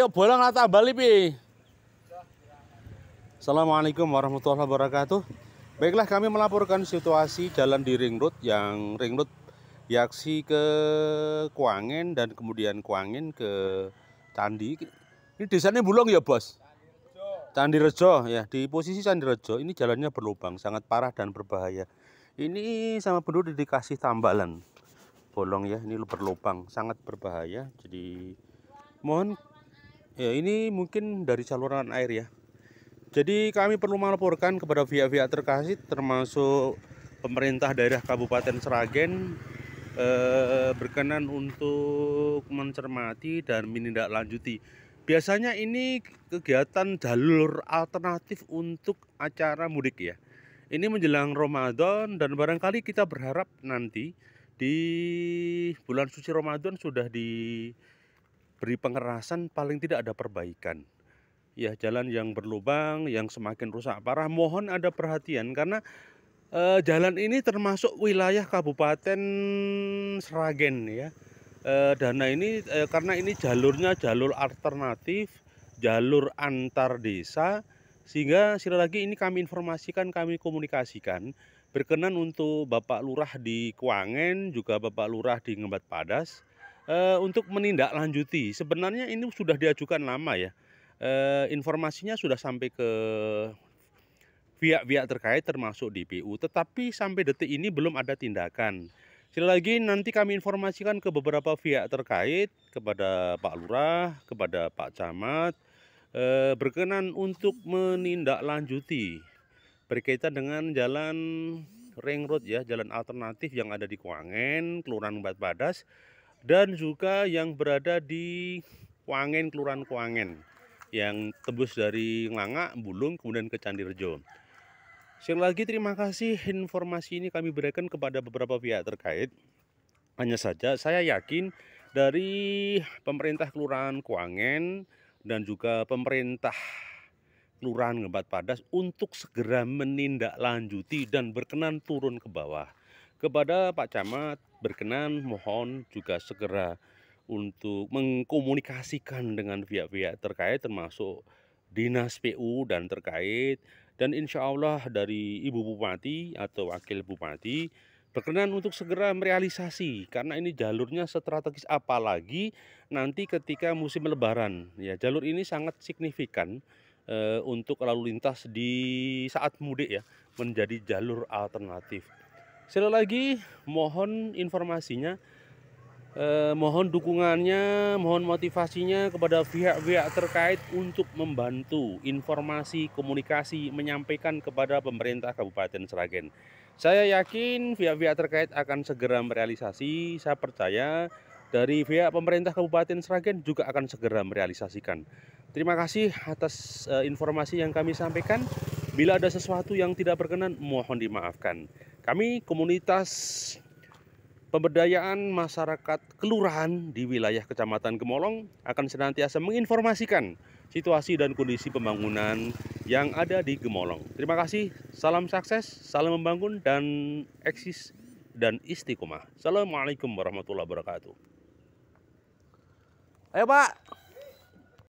Iki bolong atau balik pi. Assalamualaikum warahmatullahi wabarakatuh. Baiklah kami melaporkan situasi jalan di ring road yang ring road Yaksi ke Kuangen dan kemudian Kuangen ke Candi. Ini desanya bulong ya bos? Candi Rejo ya di posisi Candi Rejo ini jalannya berlubang sangat parah dan berbahaya. Ini sama penduduk dikasih tambalan bolong ya ini berlubang sangat berbahaya jadi mohon ya ini mungkin dari saluran air ya jadi kami perlu melaporkan kepada pihak-pihak terkait termasuk pemerintah daerah Kabupaten Seragen eh, berkenan untuk mencermati dan menindaklanjuti. Biasanya ini kegiatan jalur alternatif untuk acara mudik ya. Ini menjelang Ramadan dan barangkali kita berharap nanti di bulan suci Ramadan sudah diberi pengerasan paling tidak ada perbaikan. Ya jalan yang berlubang yang semakin rusak parah mohon ada perhatian karena eh, jalan ini termasuk wilayah Kabupaten Sragen ya. Eh, dana ini eh, karena ini jalurnya jalur alternatif jalur antar desa sehingga sekali lagi ini kami informasikan kami komunikasikan berkenan untuk Bapak Lurah di Kuangen juga Bapak Lurah di Ngembat Padas eh, untuk menindaklanjuti sebenarnya ini sudah diajukan lama ya. Eh, informasinya sudah sampai ke pihak-pihak terkait termasuk DPU tetapi sampai detik ini belum ada tindakan. Sekali lagi nanti kami informasikan ke beberapa pihak terkait kepada Pak Lurah kepada Pak Camat eh, berkenan untuk menindaklanjuti berkaitan dengan jalan ring road ya jalan alternatif yang ada di Kuangen Kelurahan Bat Badas dan juga yang berada di Kuangen Kelurahan Kuangen yang tembus dari Nganga, Bulung, kemudian ke Candi Rejo. Sekali lagi terima kasih informasi ini kami berikan kepada beberapa pihak terkait. Hanya saja saya yakin dari pemerintah Kelurahan Kuangen dan juga pemerintah Kelurahan Ngebat Padas untuk segera menindaklanjuti dan berkenan turun ke bawah. Kepada Pak Camat berkenan mohon juga segera untuk mengkomunikasikan dengan pihak-pihak terkait termasuk dinas PU dan terkait. Dan insya Allah dari Ibu Bupati atau Wakil Bupati berkenan untuk segera merealisasi karena ini jalurnya strategis. Apalagi nanti ketika musim lebaran. Ya jalur ini sangat signifikan e, untuk lalu lintas di saat mudik ya menjadi jalur alternatif sekali lagi mohon informasinya eh, mohon dukungannya, mohon motivasinya kepada pihak-pihak terkait untuk membantu informasi, komunikasi, menyampaikan kepada pemerintah Kabupaten Seragen. Saya yakin pihak-pihak terkait akan segera merealisasi, saya percaya dari pihak pemerintah Kabupaten Seragen juga akan segera merealisasikan. Terima kasih atas uh, informasi yang kami sampaikan. Bila ada sesuatu yang tidak berkenan, mohon dimaafkan. Kami komunitas pemberdayaan masyarakat kelurahan di wilayah Kecamatan Gemolong akan senantiasa menginformasikan situasi dan kondisi pembangunan yang ada di Gemolong. Terima kasih, salam sukses, salam membangun dan eksis dan istiqomah. Assalamualaikum warahmatullahi wabarakatuh. Ayo Pak.